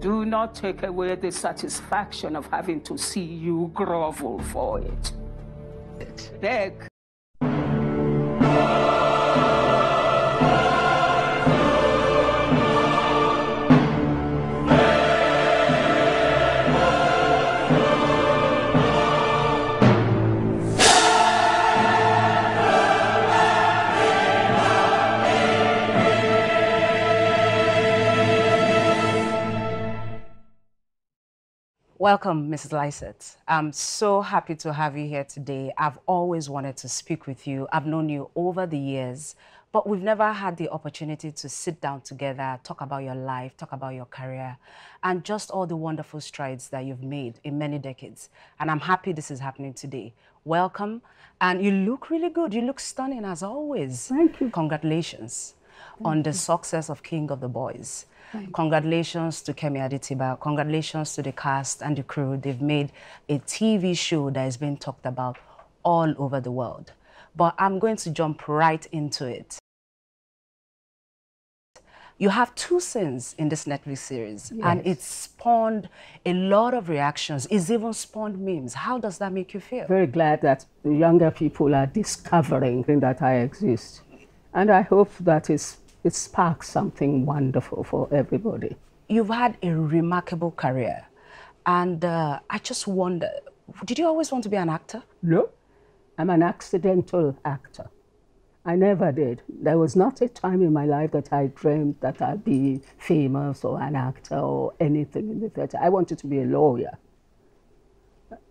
Do not take away the satisfaction of having to see you grovel for it. Beg. Welcome, Mrs. Lycett. I'm so happy to have you here today. I've always wanted to speak with you. I've known you over the years, but we've never had the opportunity to sit down together, talk about your life, talk about your career, and just all the wonderful strides that you've made in many decades. And I'm happy this is happening today. Welcome. And you look really good. You look stunning as always. Thank you. Congratulations Thank on you. the success of King of the Boys. Congratulations to Kemi Adetiba. Congratulations to the cast and the crew. They've made a TV show that is being talked about all over the world. But I'm going to jump right into it. You have two scenes in this Netflix series, yes. and it spawned a lot of reactions. It's even spawned memes. How does that make you feel? Very glad that the younger people are discovering that I exist. And I hope that is it sparks something wonderful for everybody. You've had a remarkable career, and uh, I just wonder did you always want to be an actor? No, I'm an accidental actor. I never did. There was not a time in my life that I dreamed that I'd be famous or an actor or anything in the theater. I wanted to be a lawyer.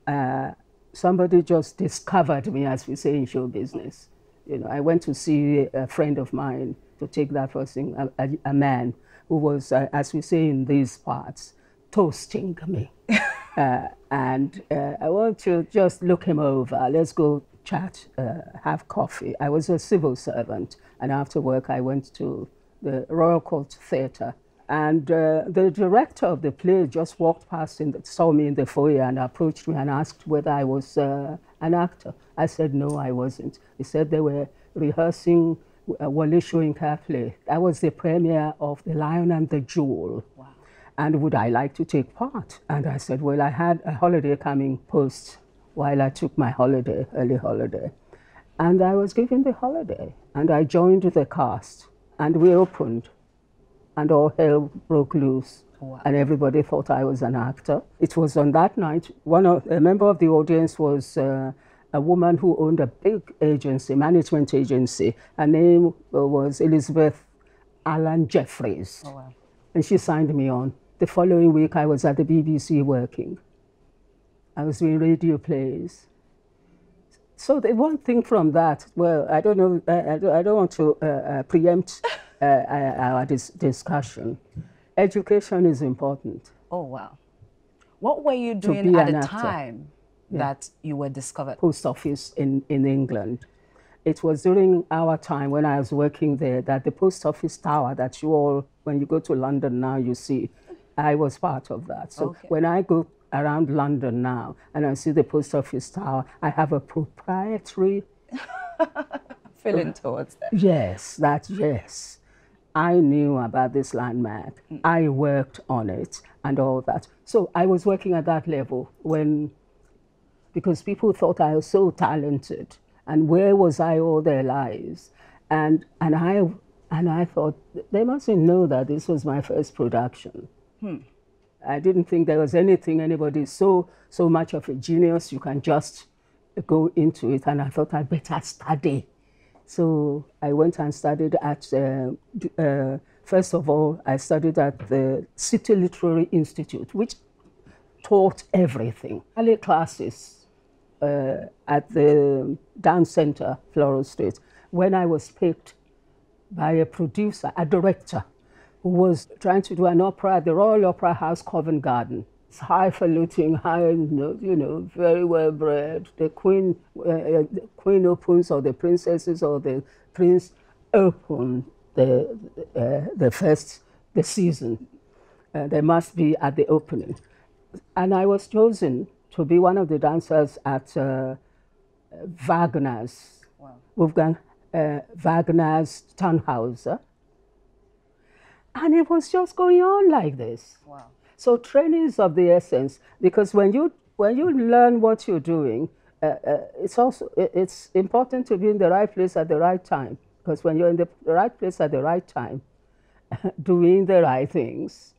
Uh, somebody just discovered me, as we say in show business. You know, I went to see a friend of mine to take that first thing, a, a, a man who was, uh, as we say in these parts, toasting me. uh, and uh, I want to just look him over. Let's go chat, uh, have coffee. I was a civil servant, and after work, I went to the Royal Court Theatre. And uh, the director of the play just walked past and saw me in the foyer and approached me and asked whether I was uh, an actor. I said, no, I wasn't. He said they were rehearsing uh, Wole Soyinka play. That was the premiere of The Lion and the Jewel. Wow. And would I like to take part? And I said, well, I had a holiday coming post while I took my holiday, early holiday. And I was given the holiday. And I joined the cast. And we opened. And all hell broke loose. Wow. And everybody thought I was an actor. It was on that night, one of, a member of the audience was uh, a woman who owned a big agency, management agency. Her name was Elizabeth Allen Jeffries. Oh, wow. And she signed me on. The following week, I was at the BBC working. I was doing radio plays. So the one thing from that, well, I don't know, I, I don't want to uh, uh, preempt uh, our dis discussion. Education is important. Oh, wow. What were you doing at the time? Yeah. that you were discovered? Post office in, in England. It was during our time when I was working there that the post office tower that you all, when you go to London now, you see, I was part of that. So okay. when I go around London now and I see the post office tower, I have a proprietary feeling towards that. Yes, that yes. I knew about this landmark. Mm. I worked on it and all that. So I was working at that level when because people thought I was so talented. And where was I all their lives? And, and, I, and I thought, they mustn't know that this was my first production. Hmm. I didn't think there was anything, anybody so, so much of a genius, you can just go into it. And I thought I'd better study. So I went and studied at, uh, uh, first of all, I studied at the City Literary Institute, which taught everything. Early classes, uh, at the dance center, Floral Street, when I was picked by a producer, a director, who was trying to do an opera at the Royal Opera House, Covent Garden. It's highfalutin, high, you know, very well bred. The queen, uh, uh, the queen opens, or the princesses, or the prince open the uh, the first the season. Uh, they must be at the opening, and I was chosen to be one of the dancers at uh, Wagner's, wow. Wolfgang uh, Wagner's Tannhäuser. And it was just going on like this. Wow. So training is of the essence because when you when you learn what you're doing, uh, uh, it's also it's important to be in the right place at the right time because when you're in the right place at the right time, doing the right things,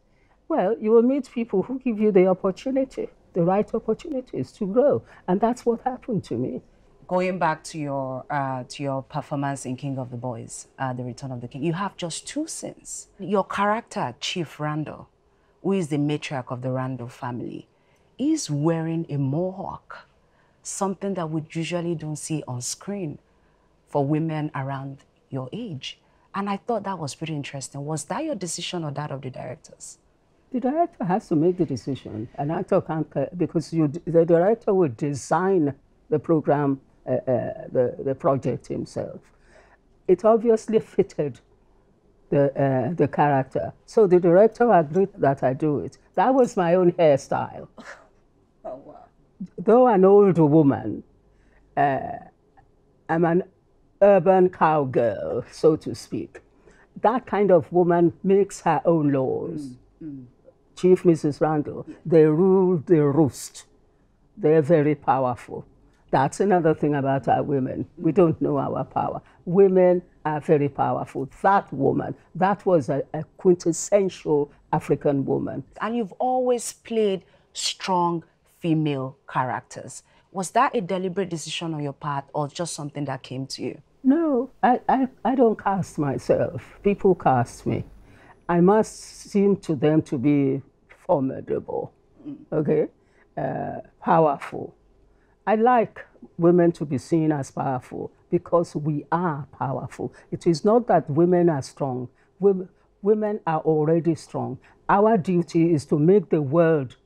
well, you will meet people who give you the opportunity, the right opportunities to grow, and that's what happened to me going back to your uh, to your performance in King of the Boys, uh, The Return of the King, you have just two scenes. Your character, Chief Randall, who is the matriarch of the Randall family, is wearing a mohawk, something that we usually don't see on screen for women around your age. And I thought that was pretty interesting. Was that your decision or that of the directors? The director has to make the decision. An actor can't, because you, the director will design the program uh, uh, the, the project himself. It obviously fitted the, uh, the character. So the director agreed that I do it. That was my own hairstyle. Oh, wow. Though an old woman, uh, I'm an urban cowgirl, so to speak. That kind of woman makes her own laws. Mm, mm. Chief Mrs. Randall, they rule the roost. They're very powerful. That's another thing about our women. We don't know our power. Women are very powerful. That woman, that was a, a quintessential African woman. And you've always played strong female characters. Was that a deliberate decision on your part or just something that came to you? No, I, I, I don't cast myself. People cast me. I must seem to them to be formidable, okay, uh, powerful I like women to be seen as powerful because we are powerful. It is not that women are strong. Women are already strong. Our duty is to make the world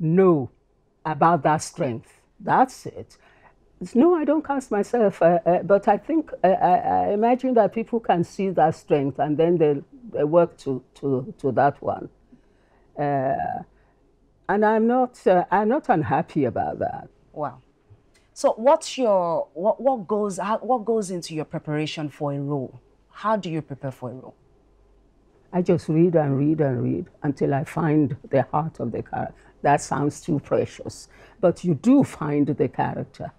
know about that strength. That's it. No, I don't cast myself, uh, uh, but I think uh, I, I, imagine that people can see that strength and then they, they work to, to, to that one. Uh, and I'm not, uh, I'm not unhappy about that. Wow. So what's your, what, what, goes, how, what goes into your preparation for a role? How do you prepare for a role? I just read and read and read until I find the heart of the character. That sounds too precious. But you do find the character.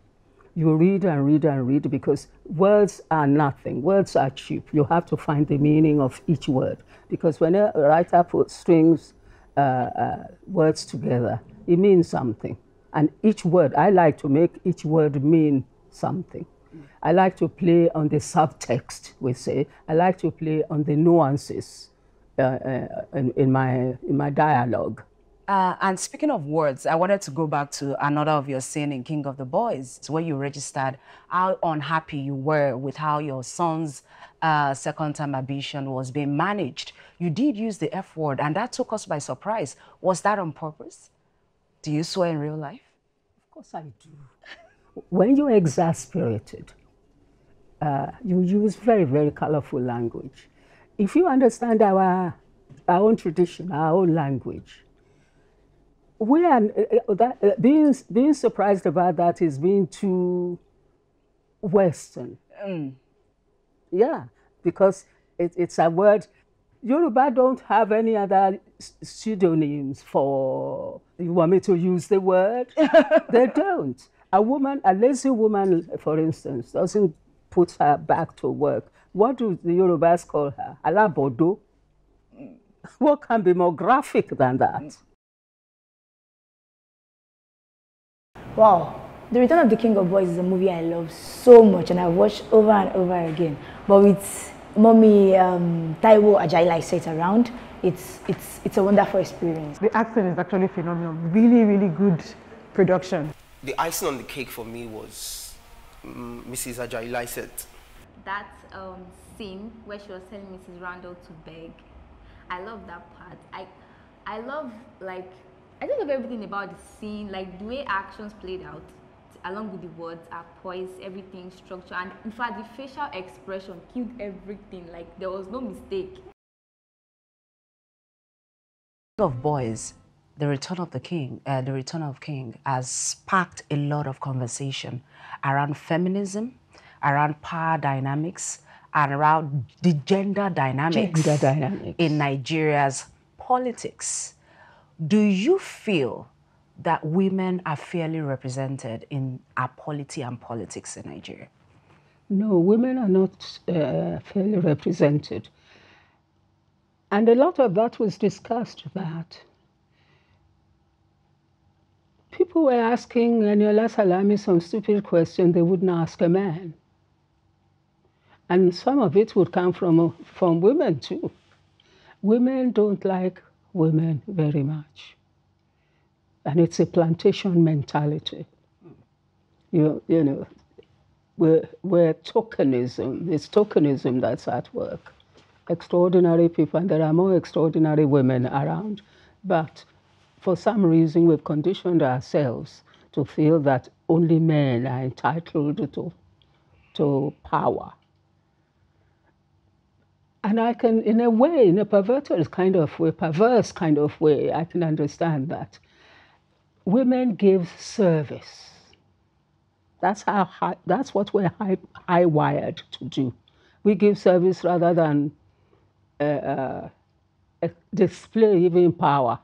You read and read and read because words are nothing. Words are cheap. You have to find the meaning of each word. Because when a writer puts strings uh, uh, words together, it means something. And each word, I like to make each word mean something. I like to play on the subtext, we say. I like to play on the nuances uh, uh, in, in, my, in my dialogue. Uh, and speaking of words, I wanted to go back to another of your scene in King of the Boys, where you registered how unhappy you were with how your son's uh, second-time ambition was being managed. You did use the F word, and that took us by surprise. Was that on purpose? Do you swear in real life? Of course I do. when you're exasperated, uh, you use very, very colorful language. If you understand our, our own tradition, our own language, we are, uh, that, uh, being, being surprised about that is being too Western. Mm. Yeah, because it, it's a word Yoruba don't have any other pseudonyms for, you want me to use the word? they don't. A woman, a lazy woman, for instance, doesn't put her back to work. What do the Yorubas call her? Alabodo. What can be more graphic than that? Wow. The Return of the King of Boys is a movie I love so much and I've watched over and over again. But with mommy um, Taiwo Ajayi-Lycett around, it's, it's, it's a wonderful experience. The acting is actually phenomenal. Really, really good production. The icing on the cake for me was um, Mrs. Ajayi-Lycett. That um, scene where she was telling Mrs. Randall to beg, I love that part. I, I love like, I just love everything about the scene, like the way actions played out along with the words are poised, everything, structure, and in fact, the facial expression killed everything. Like there was no mistake. Of boys, the return of the king, uh, the return of king, has sparked a lot of conversation around feminism, around power dynamics, and around the gender dynamics, gender dynamics. in Nigeria's politics. Do you feel that women are fairly represented in our polity and politics in Nigeria? No, women are not uh, fairly represented. And a lot of that was discussed that people were asking Eniola Salami some stupid question they wouldn't ask a man. And some of it would come from, from women too. Women don't like women very much. And it's a plantation mentality. You, you know, where, where tokenism, it's tokenism that's at work. Extraordinary people, and there are more extraordinary women around. But for some reason, we've conditioned ourselves to feel that only men are entitled to, to power. And I can, in a way, in a perverted kind of way, perverse kind of way, I can understand that. Women give service. That's how high, that's what we're high, high wired to do. We give service rather than uh, uh, display even power.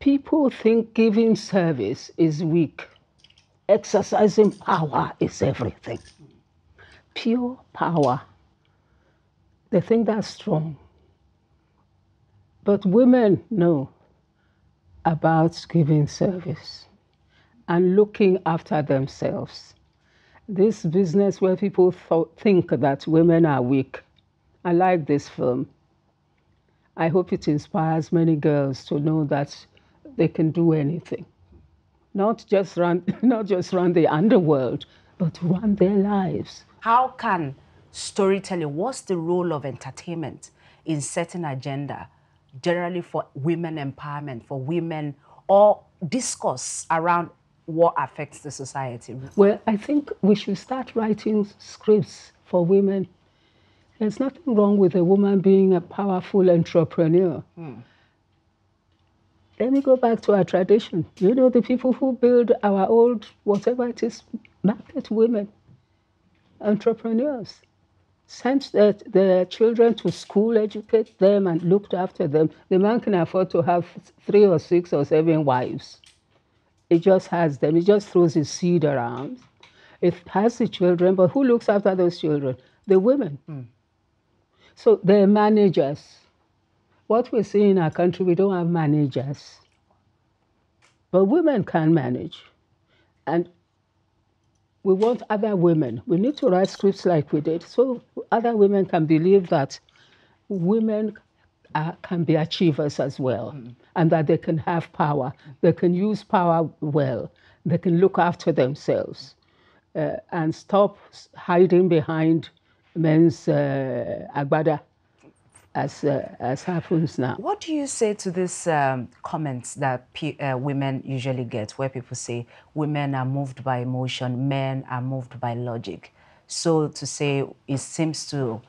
People think giving service is weak. Exercising power is everything. Pure power they think that's strong. But women know about giving service and looking after themselves. This business where people think that women are weak. I like this film. I hope it inspires many girls to know that they can do anything. Not just run, not just run the underworld, but run their lives. How can storytelling, what's the role of entertainment in setting agenda, generally for women empowerment, for women, or discourse around what affects the society? Well, I think we should start writing scripts for women. There's nothing wrong with a woman being a powerful entrepreneur. Hmm. Let me go back to our tradition. You know, the people who build our old, whatever it is, market women, entrepreneurs sent their, children to school, educate them, and looked after them. The man can afford to have three or six or seven wives. He just has them. He just throws his seed around. It has the children, but who looks after those children? The women. Mm. So they're managers. What we see in our country, we don't have managers. But women can manage. And we want other women. We need to write scripts like we did so other women can believe that women are, can be achievers as well mm. and that they can have power. They can use power well. They can look after themselves uh, and stop hiding behind men's uh, agbada as, uh, as happens now. What do you say to these um, comments that uh, women usually get, where people say women are moved by emotion, men are moved by logic? So to say, it seems to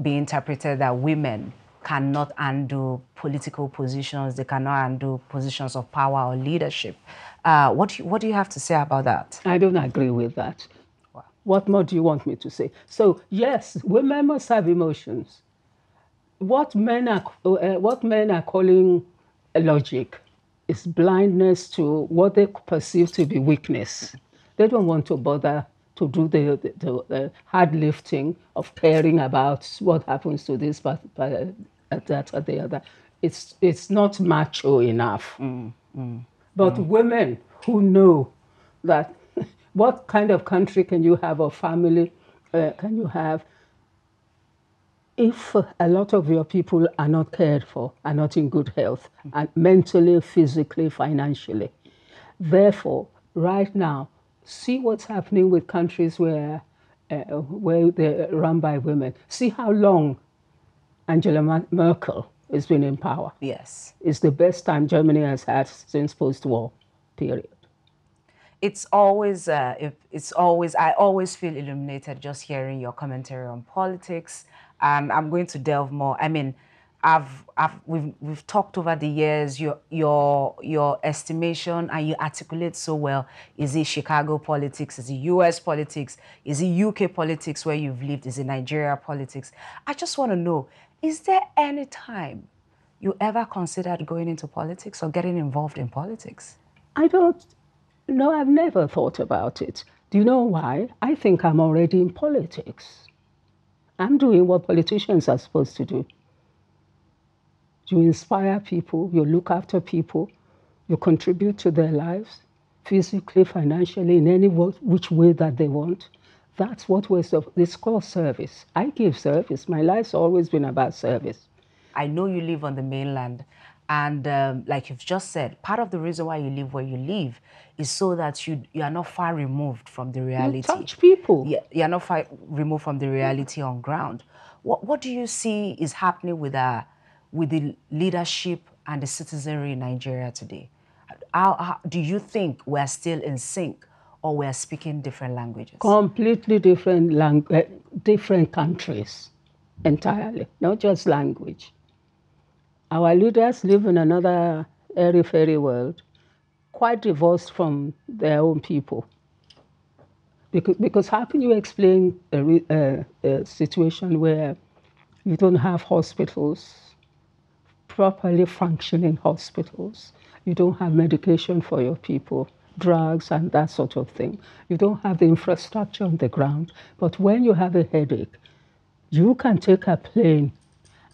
be interpreted that women cannot undo political positions, they cannot undo positions of power or leadership. Uh, what, do you, what do you have to say about that? I don't agree with that. Wow. What more do you want me to say? So, yes, women must have emotions what men are uh, what men are calling logic is blindness to what they perceive to be weakness. They don't want to bother to do the, the, the hard lifting of caring about what happens to this, but, but uh, that or the other. It's it's not macho enough. Mm, mm, but mm. women who know that what kind of country can you have or family uh, can you have if a lot of your people are not cared for, are not in good health, and mentally, physically, financially, therefore, right now, see what's happening with countries where, uh, where they're run by women. See how long Angela Merkel has been in power. Yes. It's the best time Germany has had since post-war period. It's always, uh, it's always, I always feel illuminated just hearing your commentary on politics, and I'm going to delve more. I mean, I've, I've, we've, we've talked over the years, your, your, your estimation and you articulate so well. Is it Chicago politics? Is it US politics? Is it UK politics where you've lived? Is it Nigeria politics? I just want to know, is there any time you ever considered going into politics or getting involved in politics? I don't, no, I've never thought about it. Do you know why? I think I'm already in politics. I'm doing what politicians are supposed to do. You inspire people, you look after people, you contribute to their lives, physically, financially, in any which way that they want. That's what we're, it's called service. I give service. My life's always been about service. I know you live on the mainland. And um, like you've just said, part of the reason why you live where you live is so that you you are not far removed from the reality. You touch people. Yeah, you are not far removed from the reality on ground. What what do you see is happening with uh, with the leadership and the citizenry in Nigeria today? How, how, do you think we're still in sync or we're speaking different languages? Completely different language, uh, different countries entirely, not just language. Our leaders live in another airy fairy world, quite divorced from their own people. Because, because how can you explain a, a, a situation where you don't have hospitals, properly functioning hospitals, you don't have medication for your people, drugs and that sort of thing. You don't have the infrastructure on the ground. But when you have a headache, you can take a plane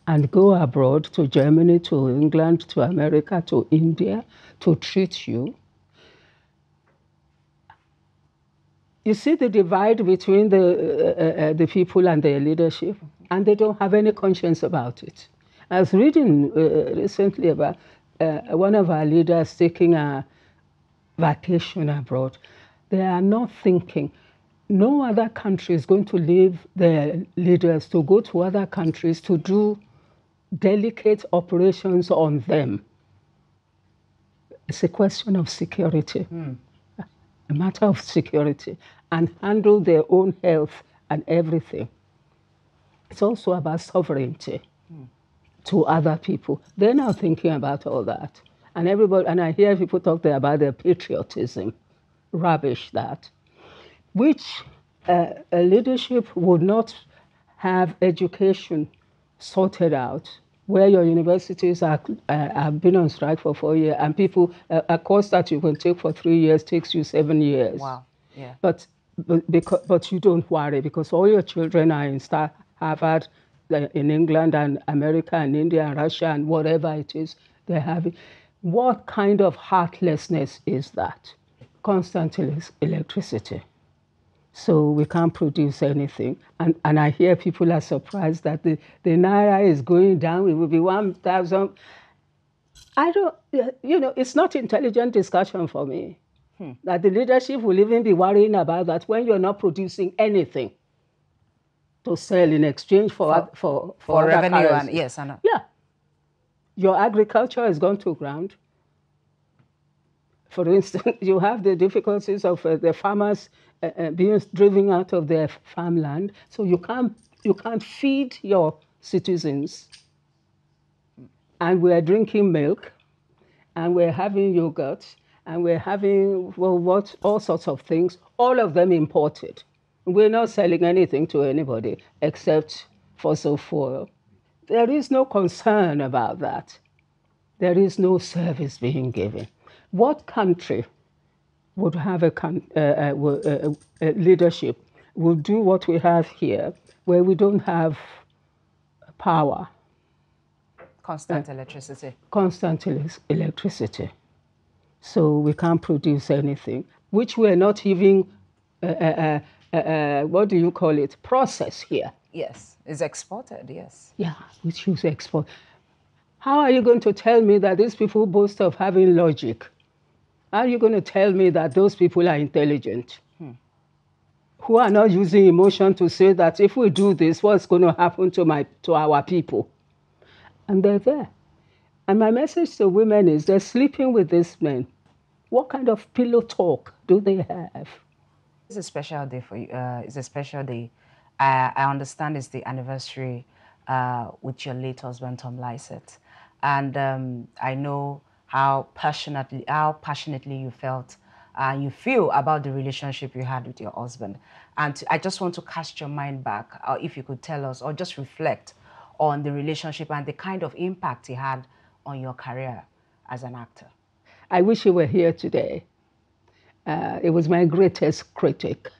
and go abroad to Germany, to England, to America, to India to treat you. You see the divide between the, uh, uh, uh the people and their leadership, and they don't have any conscience about it. I was reading uh, recently about uh, one of our leaders taking a vacation abroad. They are not thinking no other country is going to leave their leaders to go to other countries to do delicate operations on them. It's a question of security, mm. a matter of security, and handle their own health and everything. It's also about sovereignty mm. to other people. They're now thinking about all that. And everybody, and I hear people talk there about their patriotism. Rubbish that which uh, a leadership would not have education sorted out, where your universities are, uh, have been on strike for four years, and people, uh, a course that you can take for three years takes you seven years. Wow. Yeah. But, but, because, but you don't worry because all your children are in Star Harvard uh, in England and America and India and Russia and whatever it is they're having. What kind of heartlessness is that? Constant electricity so we can't produce anything. And, and I hear people are surprised that the, the Naira is going down, it will be 1,000. I don't, you know, it's not intelligent discussion for me. Hmm. That the leadership will even be worrying about that when you're not producing anything to sell in exchange for for, for, for, for revenue and yes, I know. Yeah, your agriculture has gone to ground. For instance, you have the difficulties of uh, the farmers uh, uh, being driven out of their farmland. So you can't, you can't feed your citizens. And we're drinking milk, and we're having yogurt, and we're having, well, what, all sorts of things, all of them imported. We're not selling anything to anybody except fossil fuel. There is no concern about that. There is no service being given. What country would have a, uh uh, uh, uh, uh, leadership, will do what we have here, where we don't have power. Constant uh, electricity. Constant electricity. So we can't produce anything, which we're not even, what do you call it, process here. Yes, it's exported, yes. Yeah, which is export. How are you going to tell me that these people boast of having logic? Are you going to tell me that those people are intelligent? Hmm. Who are not using emotion to say that if we do this, what's going to happen to, my, to our people? And they're there. And my message to women is they're sleeping with these men. What kind of pillow talk do they have? It's a special day for you. Uh, it's a special day. I, I understand it's the anniversary uh, with your late husband, Tom Lycett. And um, I know how passionately, how passionately you felt and uh, you feel about the relationship you had with your husband. And I just want to cast your mind back, uh, if you could tell us, or just reflect on the relationship and the kind of impact he had on your career as an actor? I wish he were here today. Uh, it was my greatest critic.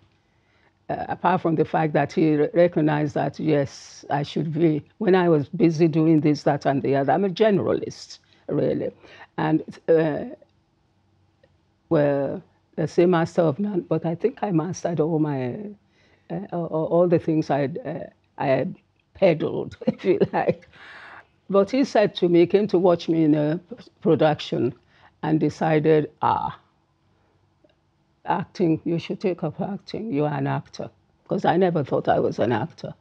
Uh, apart from the fact that he recognized that, yes, I should be, when I was busy doing this, that, and the other, I'm a generalist, really. And, uh, well, the same master of none, but I think I mastered all my, uh, all, the things I'd, uh, I peddled, if you like. But he said to me, he came to watch me in a production and decided, ah, acting, you should take up acting. You are an actor. Because I never thought I was an actor.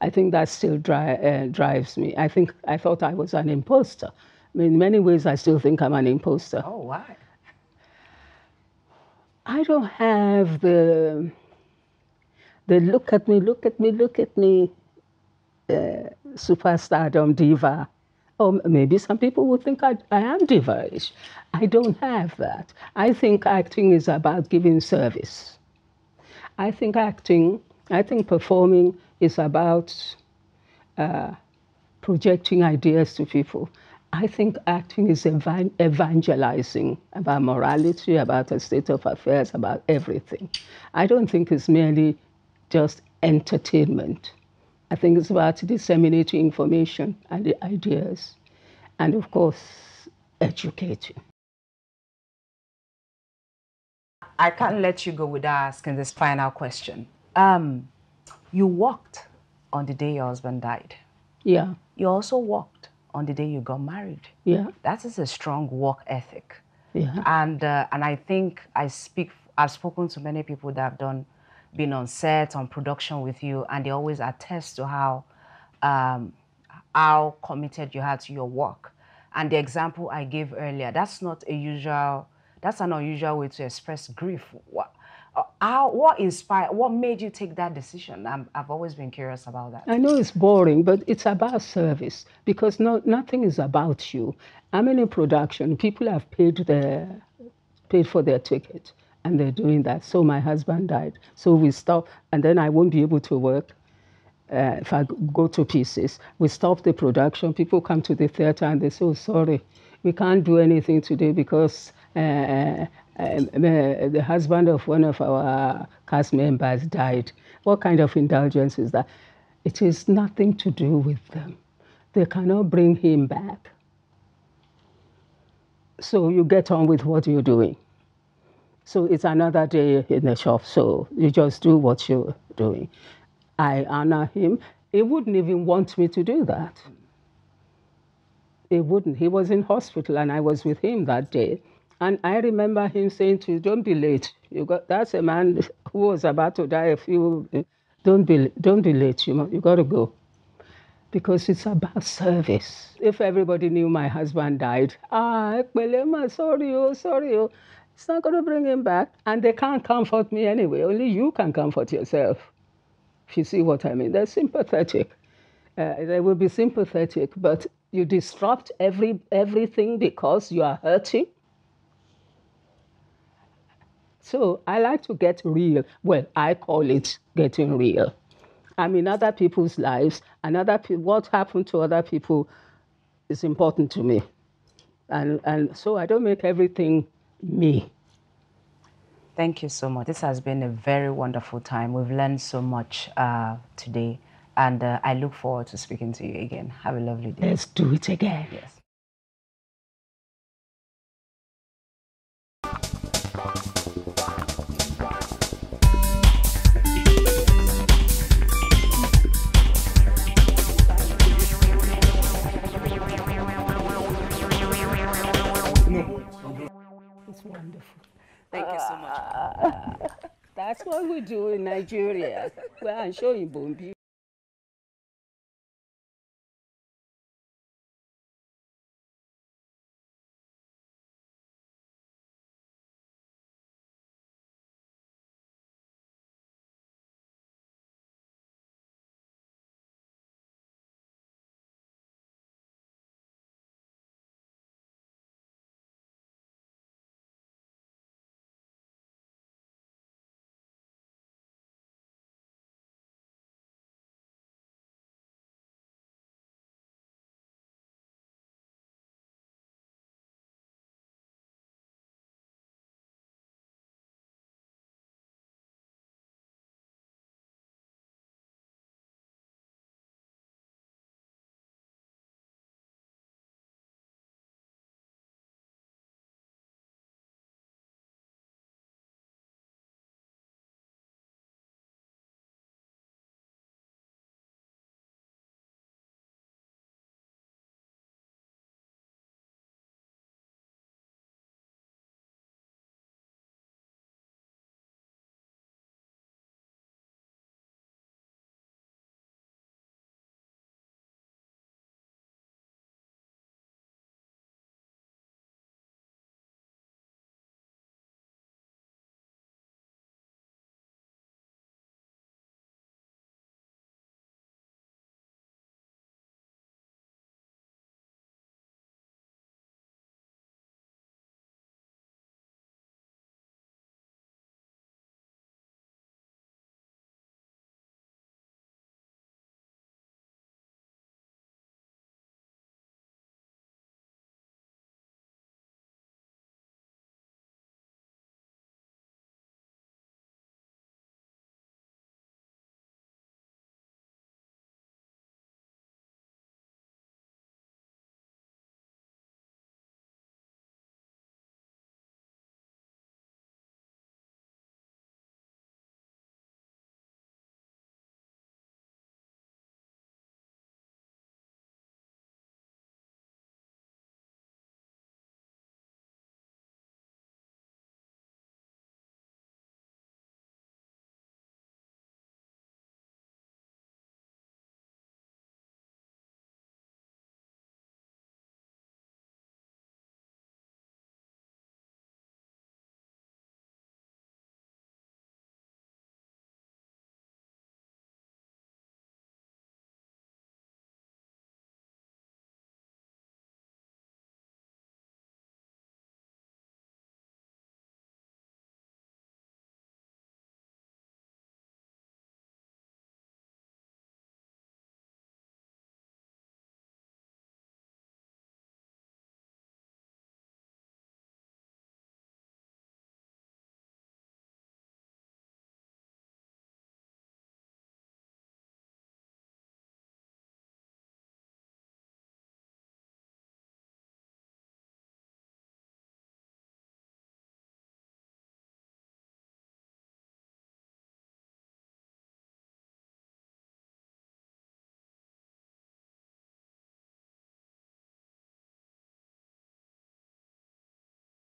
I think that still dri- uh, drives me. I think I thought I was an imposter. In many ways, I still think I'm an imposter. Oh, why? I don't have the the look at me, look at me, look at me, uh, superstardom diva. Or maybe some people would think I, I am diva-ish. I don't have that. I think acting is about giving service. I think acting, I think performing is about uh, projecting ideas to people. I think acting is evangelizing about morality, about a state of affairs, about everything. I don't think it's merely just entertainment. I think it's about disseminating information and the ideas, and of course, educating. I can't let you go without asking this final question. Um, you walked on the day your husband died. Yeah. You also walked on the day you got married. Yeah. That is a strong work ethic. Yeah. And uh, and I think I speak. I've spoken to many people that have done, been on set on production with you, and they always attest to how, um, how committed you are to your work. And the example I gave earlier, that's not a usual. That's an unusual way to express grief. What, how, what inspired, what made you take that decision? i have always been curious about that. I know it's boring, but it's about service because no, nothing is about you. I'm in a production. People have paid their, paid for their ticket, and they're doing that. So my husband died. So we stop, and then I won't be able to work. Uh, if I go to pieces, we stop the production. People come to the theater and they say, oh, sorry, we can't do anything today because uh, um, the husband of one of our cast members died. What kind of indulgence is that? It is nothing to do with them. They cannot bring him back. So you get on with what you're doing. So it's another day in the shop, so you just do what you're doing. I honor him. He wouldn't even want me to do that. He wouldn't. He was in hospital and I was with him that day. And I remember him saying to you, don't be late. You got, that's a man who was about to die a few, don't be, don't be late, you, you got to go. Because it's about service. If everybody knew my husband died, ah, sorry, oh, sorry, oh, it's not going to bring him back. And they can't comfort me anyway. Only you can comfort yourself. If you see what I mean. They're sympathetic. Uh, they will be sympathetic, but you disrupt every, everything because you are hurting so I like to get real. Well, I call it getting real. I'm in other people's lives, and other pe- what happened to other people is important to me. And, and so I don't make everything me. Thank you so much. This has been a very wonderful time. We've learned so much uh, today, and uh, I look forward to speaking to you again. Have a lovely day. Let's do it again. Yes. Thank you so much. That's what we do in Nigeria. Well, I'm showing Bombi.